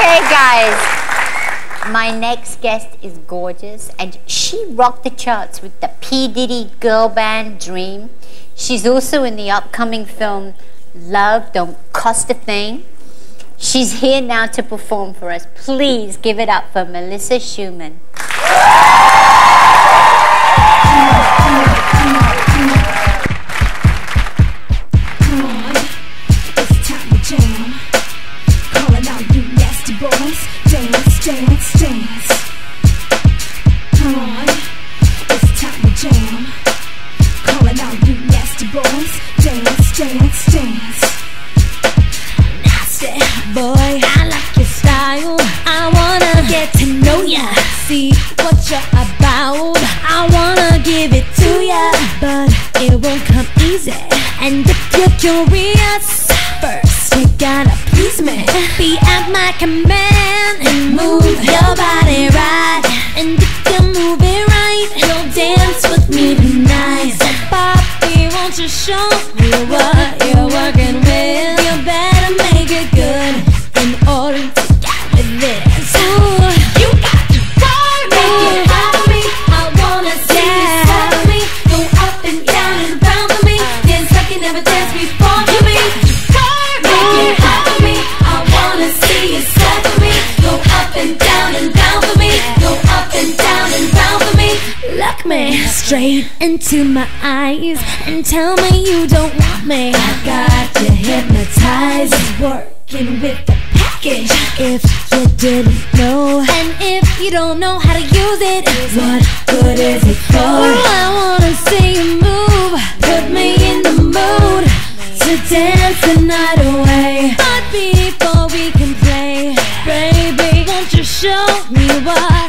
Hey guys, my next guest is gorgeous and she rocked the charts with the P. Diddy girl band Dream. She's also in the upcoming film Love Don't Cost a Thing. She's here now to perform for us. Please give it up for Melissa Schuman. Boys. Dance, dance, dance. Come on. It's time to jam. Calling out you nasty boys. Dance, dance, dance. Nasty boy, I like your style. I wanna get to know ya. See what you're about. I wanna give it to ya, but it won't come easy. And if you're curious, Be at my command and move your body right. And if you move it right, you'll dance with me tonight. Bobby, won't you show me what you're working with? straight into my eyes and tell me you don't want me. I got you hypnotized, working with the package. If you didn't know, and if you don't know how to use it, what good is it for? I wanna see you move, put me in the mood to dance the night away. But before we can play, baby, won't you show me why?